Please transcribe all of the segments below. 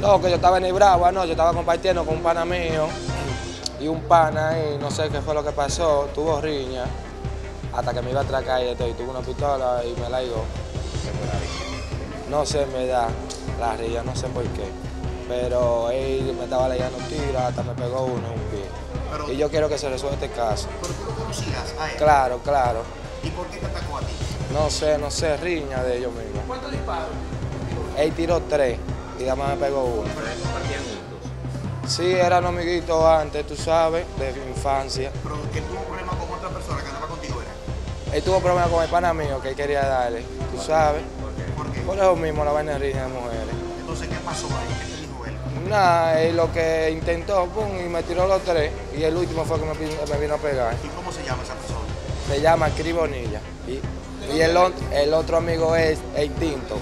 No, que yo estaba en el Bravo, no, yo estaba compartiendo con un pana mío y un pana ahí, no sé qué fue lo que pasó, tuvo riña, hasta que me iba a atracar y todo, y tuvo una pistola y me la dio. No sé, en verdad, la riña, no sé por qué. Pero él me estaba leyendo tiros, hasta me pegó uno en un pie. Pero- y yo quiero que se resuelva este caso. Pero tú lo conocías a él. Claro, claro. ¿Y por qué te atacó a ti? No sé, no sé, riña de ellos mismos. ¿Cuántos disparos? Él tiró tres y además me pegó uno. Compartían juntos. Sí, eran amiguitos antes, tú sabes, de infancia. Pero que tuvo problemas con otra persona que andaba contigo era. Él tuvo problemas con el pana mío que él quería darle, tú sabes. ¿Por qué? Por eso mismo la vaina de mujeres. Entonces, ¿qué pasó ahí? ¿Qué te dijo él? Nada, él lo que intentó, pum, y me tiró los tres. Y el último fue que me, vino- me vino a pegar. ¿Y cómo se llama esa persona? Se llama Cribonilla. Y, y el, el otro amigo es el Tinto,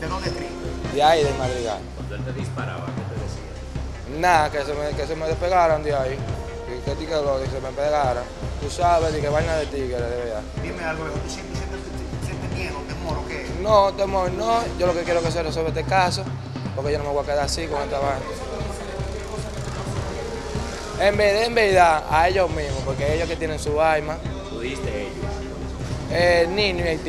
¿De dónde escribe? De ahí del Madrigal. Cuando él te disparaba, ¿qué te decía? Nada, que se me, que se me despegaran de ahí. Que, que lo, que se me pegaran. Tú sabes, de que vaina de tigre, de verdad. Dime algo. ¿Tú sientes, miedo, temor o qué? No, temor, no. Yo lo que quiero es que se resuelva este caso, porque yo no me voy a quedar así con esta vaina. En verdad, en verdad, a ellos mismos, porque ellos que tienen su arma, Tú diste ellos. el niño y el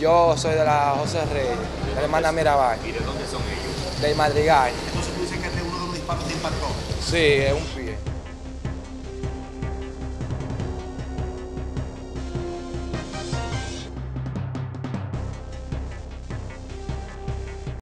Yo soy de la José Reyes, de la hermana Mirabal, ¿Y de dónde son ellos? del Madrigal. Entonces tú dices que este uno de los disparos te impactó. Sí, es un